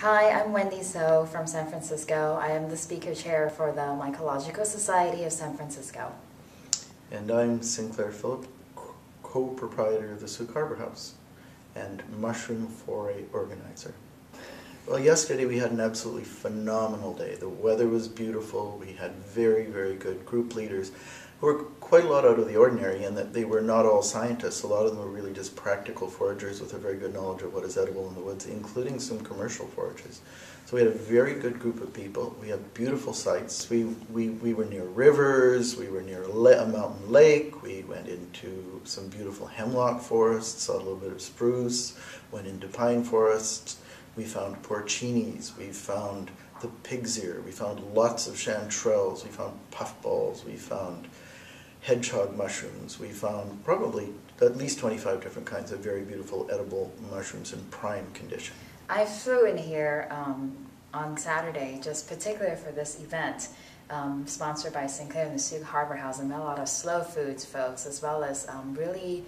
Hi, I'm Wendy So from San Francisco. I am the speaker chair for the Mycological Society of San Francisco. And I'm Sinclair Philip, co-proprietor of the Sooke Harbour House and mushroom foray organizer. Well, yesterday we had an absolutely phenomenal day. The weather was beautiful. We had very, very good group leaders who were quite a lot out of the ordinary in that they were not all scientists. A lot of them were really just practical foragers with a very good knowledge of what is edible in the woods, including some commercial foragers. So we had a very good group of people. We had beautiful sites. We, we, we were near rivers, we were near a mountain lake, we went into some beautiful hemlock forests, saw a little bit of spruce, went into pine forests, we found porcinis, we found the pig's ear, we found lots of chanterelles, we found puffballs, we found hedgehog mushrooms, we found probably at least 25 different kinds of very beautiful edible mushrooms in prime condition. I flew in here um, on Saturday just particularly for this event um, sponsored by Sinclair and the Sooke Harbour House and met a lot of slow foods folks as well as um, really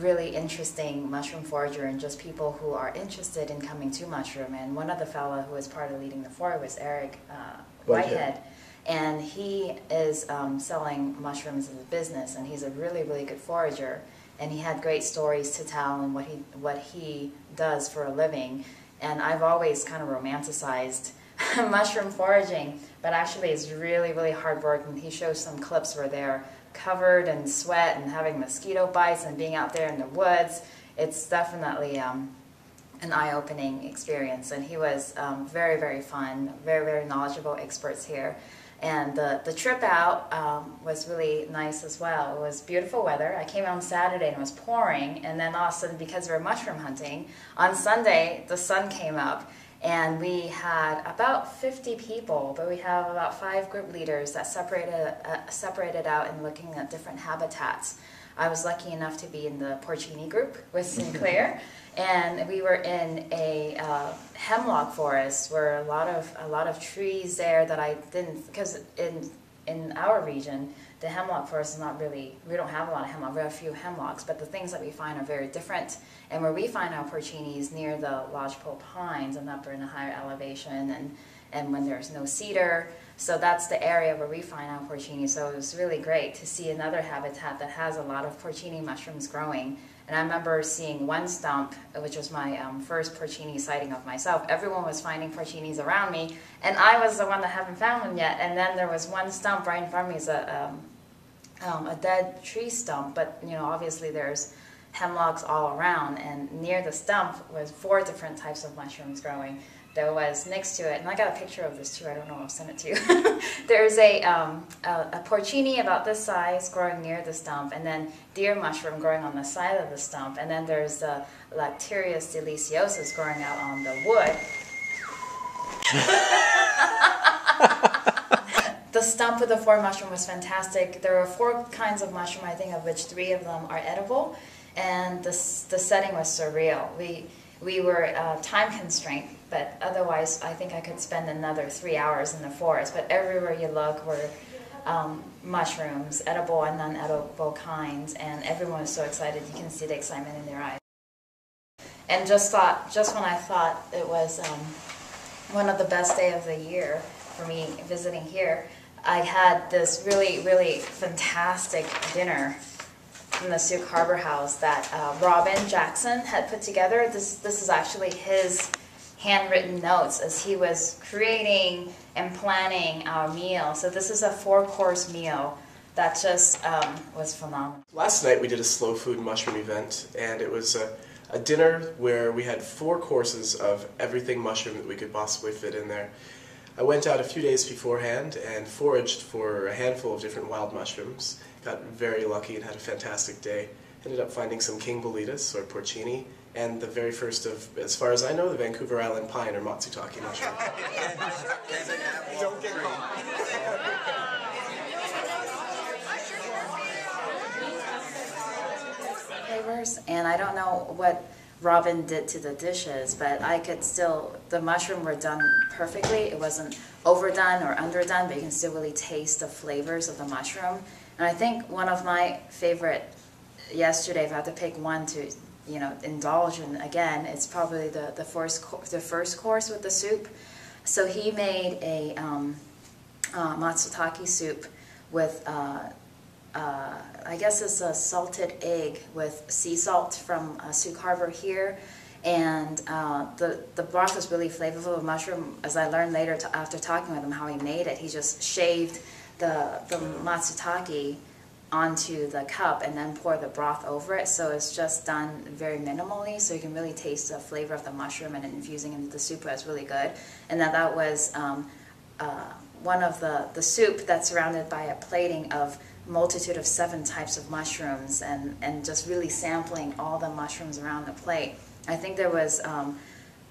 really interesting mushroom forager and just people who are interested in coming to mushroom. And one of the fellow who was part of leading the foray was Eric uh, Whitehead. And he is um, selling mushrooms as a business, and he's a really, really good forager. And he had great stories to tell and what he, what he does for a living. And I've always kind of romanticized mushroom foraging, but actually it's really, really hard work. And he shows some clips where they're covered in sweat and having mosquito bites and being out there in the woods, it's definitely um, an eye-opening experience. And he was um, very, very fun, very, very knowledgeable experts here. And the, the trip out um, was really nice as well. It was beautiful weather. I came on Saturday and it was pouring, and then all of a sudden, because we were mushroom hunting, on Sunday the sun came up and we had about 50 people, but we have about five group leaders that separated, uh, separated out and looking at different habitats. I was lucky enough to be in the Porcini group with Sinclair, and we were in a uh, hemlock forest where a lot of a lot of trees there that I didn't because in in our region the hemlock forest is not really, we don't have a lot of hemlock, we have a few hemlocks, but the things that we find are very different. And where we find our porcinis near the lodgepole pines and up in a higher elevation and, and when there's no cedar. So that's the area where we find our porcini. So it was really great to see another habitat that has a lot of porcini mushrooms growing. And I remember seeing one stump, which was my um, first porcini sighting of myself. Everyone was finding porcinis around me, and I was the one that haven't found them yet. And then there was one stump right in front of me, is a, um, um, a dead tree stump, but you know, obviously there's hemlocks all around, and near the stump was four different types of mushrooms growing. There was next to it, and I got a picture of this too. I don't know. I'll send it to you. There's a, um, a, a porcini about this size growing near the stump, and then deer mushroom growing on the side of the stump, and then there's the Lactarius deliciosus growing out on the wood. the stump with the four mushroom was fantastic. There were four kinds of mushroom, I think, of which three of them are edible, and the, the setting was surreal. We, we were uh, time constrained, but otherwise, I think I could spend another three hours in the forest. But everywhere you look were um, mushrooms, edible and non-edible kinds, and everyone was so excited. You can see the excitement in their eyes. And just thought, just when I thought it was um, one of the best day of the year for me visiting here, I had this really, really fantastic dinner from the Sooke Harbour House that uh, Robin Jackson had put together. This, this is actually his handwritten notes as he was creating and planning our meal. So this is a four-course meal that just um, was phenomenal. Last night we did a slow food mushroom event, and it was a, a dinner where we had four courses of everything mushroom that we could possibly fit in there. I went out a few days beforehand and foraged for a handful of different wild mushrooms. Got very lucky and had a fantastic day. Ended up finding some king boletus or porcini and the very first of, as far as I know, the Vancouver Island pine or matsutake mushroom. Don't get Flavors, and I don't know what Robin did to the dishes, but I could still, the mushroom were done perfectly. It wasn't overdone or underdone, but you can still really taste the flavors of the mushroom. And I think one of my favorite yesterday, if I had to pick one to you know, indulge in again, it's probably the the first the first course with the soup. So he made a um, uh, matsutake soup with. Uh, uh, I guess it's a salted egg with sea salt from uh, Sooke Harbour here, and uh, the the broth was really flavorful with mushroom. As I learned later after talking with him how he made it, he just shaved the the matsutake onto the cup and then pour the broth over it. So it's just done very minimally, so you can really taste the flavor of the mushroom and infusing into the soup was really good. And that that was um, uh, one of the the soup that's surrounded by a plating of multitude of seven types of mushrooms and, and just really sampling all the mushrooms around the plate. I think there was um,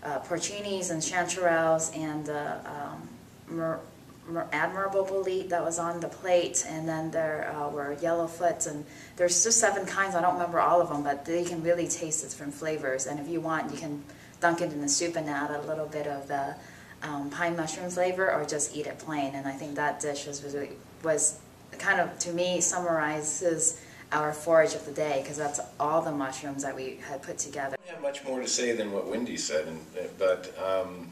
uh, porcinis and chanterelles and uh, um, mer- mer- admirable bolete that was on the plate, and then there uh, were yellowfoots, and there's just seven kinds. I don't remember all of them, but they can really taste the different flavors. And if you want, you can dunk it in the soup and add a little bit of the um, pine mushroom flavor, or just eat it plain. And I think that dish was really was kind of to me summarizes our forage of the day because that's all the mushrooms that we had put together. I have much more to say than what Wendy said, and, but um,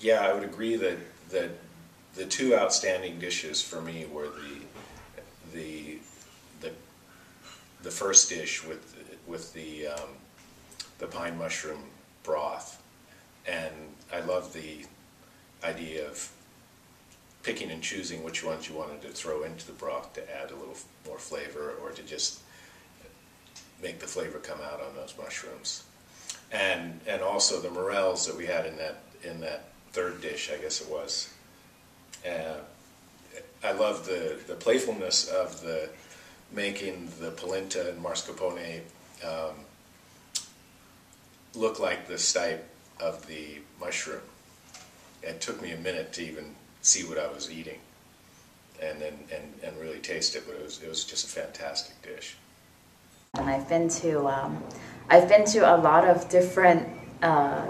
yeah, I would agree that that the two outstanding dishes for me were the the the the first dish with with the um, the pine mushroom broth, and I love the idea of picking and choosing which ones you wanted to throw into the broth to add a little more flavor or to just make the flavor come out on those mushrooms. And and also the morels that we had in that in that third dish, I guess it was. Uh, I love the, the playfulness of the making the polenta and mascarpone um, look like the stipe of the mushroom. It took me a minute to even see what I was eating and then and, and really taste it, but it was, it was just a fantastic dish. And I've been to um, I've been to a lot of different uh,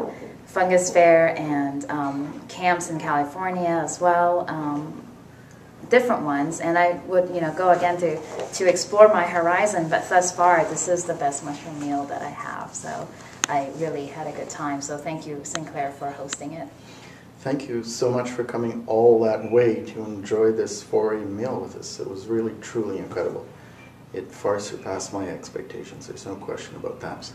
fungus fair and um, camps in California as well, um, different ones. And I would you know go again to to explore my horizon. But thus far, this is the best mushroom meal that I have. So I really had a good time. So thank you, Sinclair, for hosting it. Thank you so much for coming all that way to enjoy this foray meal with us. It was really, truly incredible. It far surpassed my expectations. There's no question about that.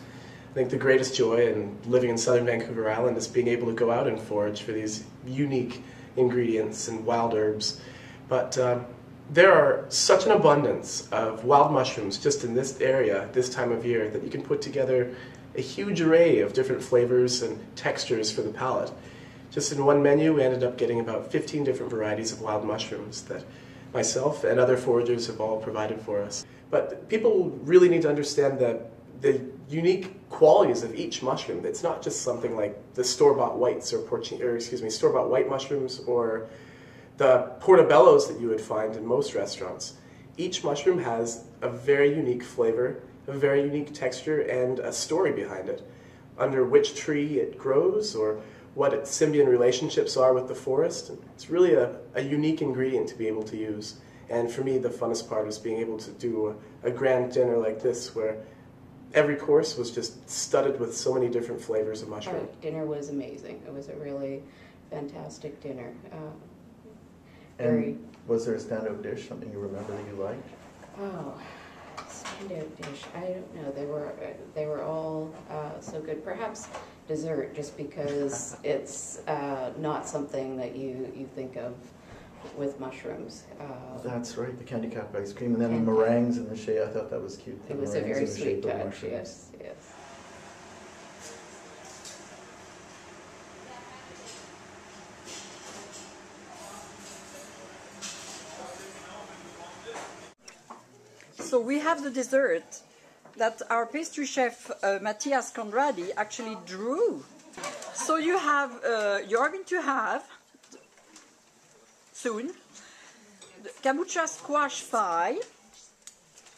I think the greatest joy in living in southern Vancouver Island is being able to go out and forage for these unique ingredients and wild herbs. But um, there are such an abundance of wild mushrooms just in this area this time of year that you can put together a huge array of different flavors and textures for the palate. Just in one menu, we ended up getting about 15 different varieties of wild mushrooms that myself and other foragers have all provided for us. But people really need to understand that the unique qualities of each mushroom. It's not just something like the store-bought whites or, or excuse me, store-bought white mushrooms or the portobellos that you would find in most restaurants. Each mushroom has a very unique flavor, a very unique texture, and a story behind it. Under which tree it grows or what its symbiont relationships are with the forest. And It's really a, a unique ingredient to be able to use. And for me, the funnest part is being able to do a, a grand dinner like this where every course was just studded with so many different flavors of mushroom. Our dinner was amazing. It was a really fantastic dinner. Uh, very, was there a standout dish, something you remember that you liked? oh, standout dish. I don't know. They were they were all uh, so good. Perhaps dessert, just because it's uh, not something that you you think of with mushrooms. Uh, That's right, the candy cap ice cream, and then the meringues in the shape. I thought that was cute. the it was a very sweet touch. Yes, yes. So we have the dessert that our pastry chef uh, Matthias Conradi actually drew. So you have, uh, you're going to have soon the kabocha squash pie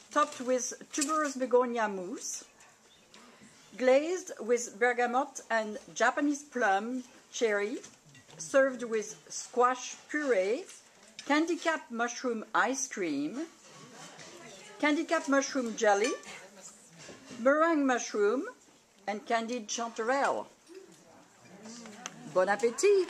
topped with tuberous begonia mousse, glazed with bergamot and Japanese plum cherry, served with squash puree, candy cap mushroom ice cream, candy cap mushroom jelly, meringue mushroom, and candied chanterelle. Bon appétit!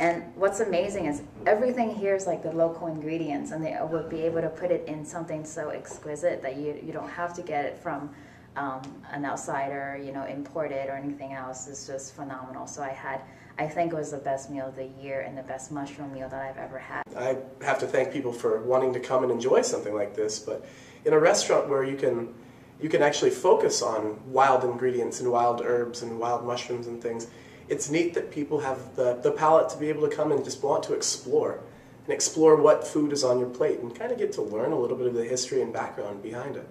And what's amazing is everything here is like the local ingredients, and they would be able to put it in something so exquisite that you, you don't have to get it from um, an outsider, you know, imported or anything else. is just phenomenal. So I had, I think it was the best meal of the year and the best mushroom meal that I've ever had. I have to thank people for wanting to come and enjoy something like this, but in a restaurant where you can you can actually focus on wild ingredients and wild herbs and wild mushrooms and things, it's neat that people have the, the palate to be able to come and just want to explore and explore what food is on your plate and kind of get to learn a little bit of the history and background behind it.